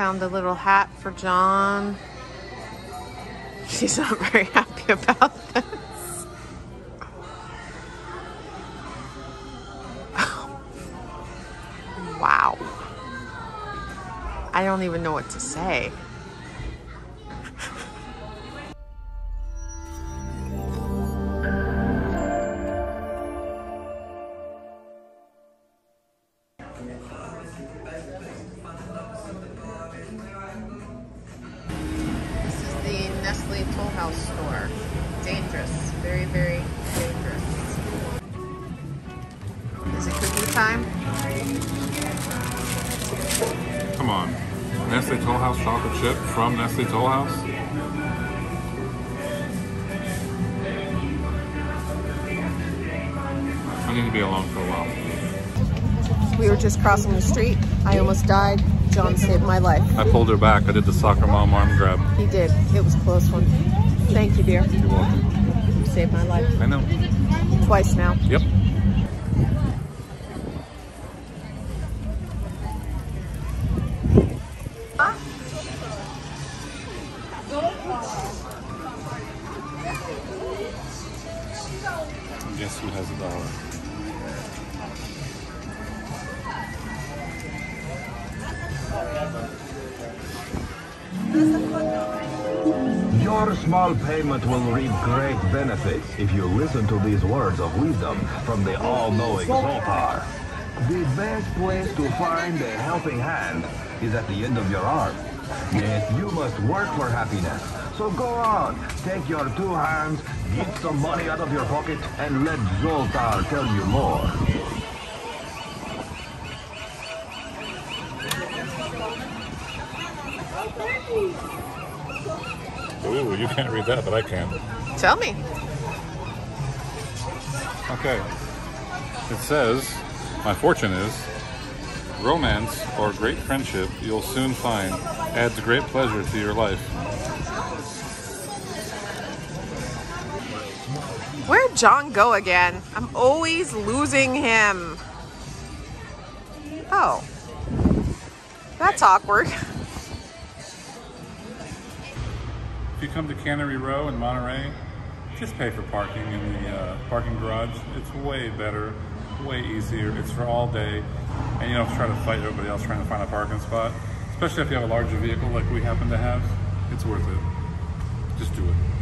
found a little hat for John. She's not very happy about this. wow. I don't even know what to say. Dangerous. Very, very dangerous. Is it cookie time? Come on. Nestle Toll House chocolate chip from Nestle Toll House? I need to be alone for a while. We were just crossing the street. I almost died. John saved my life. I pulled her back. I did the soccer mom arm grab. He did. It was a close one. Thank you, dear. You're welcome. Saved my life. I know. Twice now. Yep. Your small payment will reap great benefits if you listen to these words of wisdom from the all-knowing Zoltar. The best place to find a helping hand is at the end of your arm. Yet you must work for happiness. So go on, take your two hands, get some money out of your pocket, and let Zoltar tell you more. Ooh, you can't read that, but I can. Tell me. Okay. It says, my fortune is, romance or great friendship you'll soon find adds great pleasure to your life. Where'd John go again? I'm always losing him. Oh. That's awkward. If you come to Cannery Row in Monterey, just pay for parking in the uh, parking garage. It's way better, way easier. It's for all day, and you don't have to try to fight everybody else trying to find a parking spot. Especially if you have a larger vehicle like we happen to have, it's worth it. Just do it.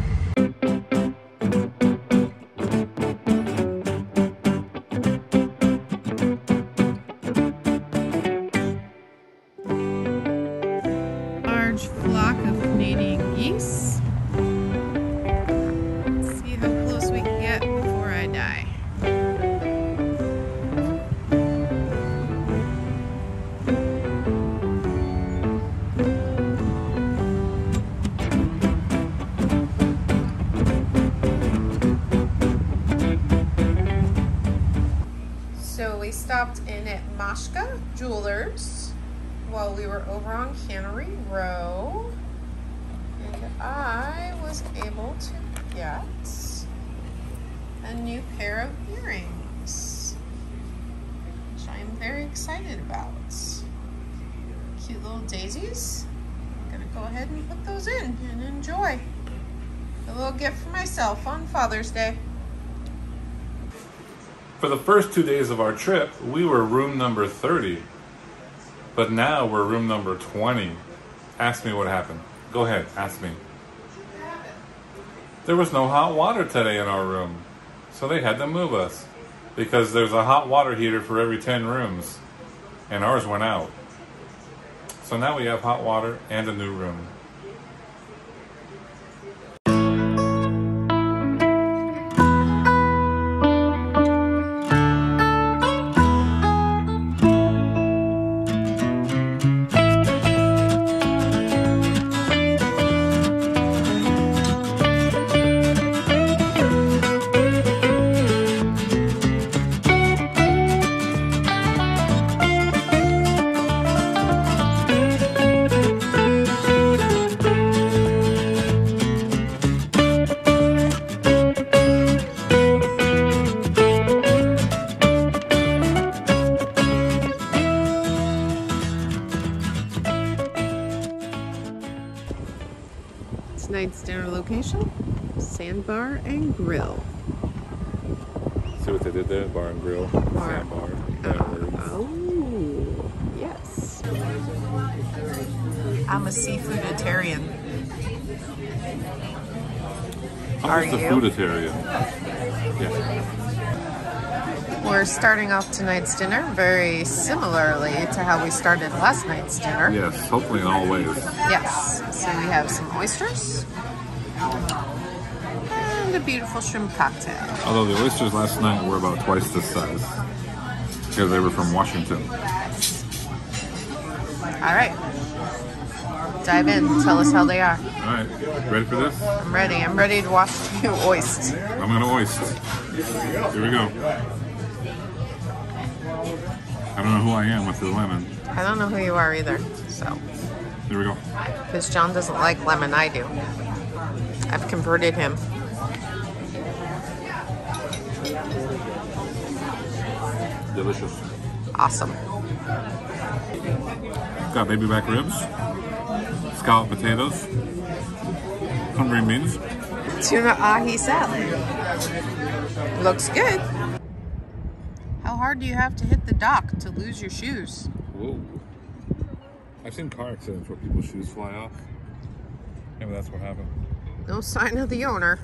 In Jewelers while we were over on Cannery Row. And I was able to get a new pair of earrings, which I'm very excited about. Cute little daisies. I'm gonna go ahead and put those in and enjoy. A little gift for myself on Father's Day. For the first two days of our trip, we were room number 30. But now we're room number 20. Ask me what happened. Go ahead, ask me. There was no hot water today in our room. So they had to move us. Because there's a hot water heater for every 10 rooms. And ours went out. So now we have hot water and a new room. Tonight's dinner location, Sandbar and Grill. See what they did there? Bar and grill. Sandbar. Bad oh, words. Oh, yes. I'm a seafooditarian. I'm Are just a you? fooditarian. Yeah. We're starting off tonight's dinner very similarly to how we started last night's dinner. Yes, hopefully in all ways. Yes. So we have some oysters and a beautiful shrimp cocktail. Although the oysters last night were about twice this size. Because they were from Washington. All right. Dive in. Tell us how they are. Alright, ready for this? I'm ready. I'm ready to watch you oyster. I'm gonna oyster. Here we go. I don't know who I am with the lemon. I don't know who you are either. So, Here we go. because John doesn't like lemon, I do. I've converted him. Delicious. Awesome. Got baby back ribs, scalloped potatoes, some green beans. Tuna ahi salad. Looks good. How hard do you have to hit the dock to lose your shoes? Whoa. I've seen car accidents where people's shoes fly off. Maybe that's what happened. No sign of the owner.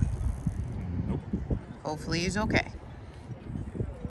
Nope. Hopefully he's okay.